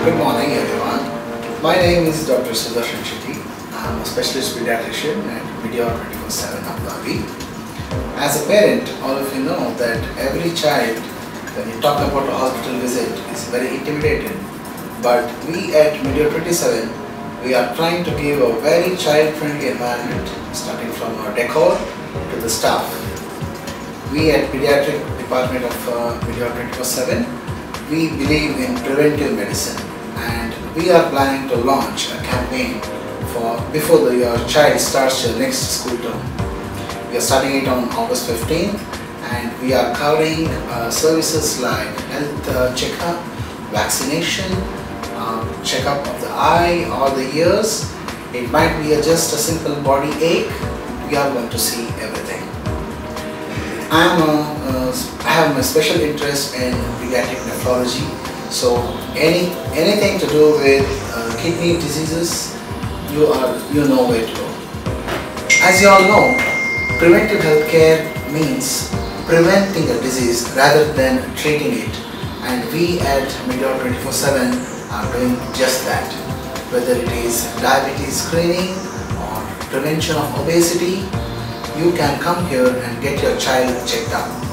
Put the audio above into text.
Good morning everyone. My name is Dr. Sudarshan Shetty. I'm a specialist pediatrician at Medeor 24-7 Abu Dhabi. As a parent, all of you know that every child, when you talk about a hospital visit, is very intimidated. But we at Medeor 27, we are trying to give a very child-friendly environment, starting from our decor to the staff. We at Pediatric Department of uh, Medeor 24-7, we believe in preventive medicine we are planning to launch a campaign for before the, your child starts your next school term. We are starting it on August 15th and we are covering uh, services like health uh, checkup, vaccination, uh, checkup of the eye or the ears. It might be a, just a simple body ache. We are going to see everything. I am a, uh, I have a special interest in pediatric nephrology. So any anything to do with uh, kidney diseases, you are you know where to go. As you all know, preventive healthcare means preventing a disease rather than treating it. And we at Medeor 24/7 are doing just that. Whether it is diabetes screening or prevention of obesity, you can come here and get your child checked out.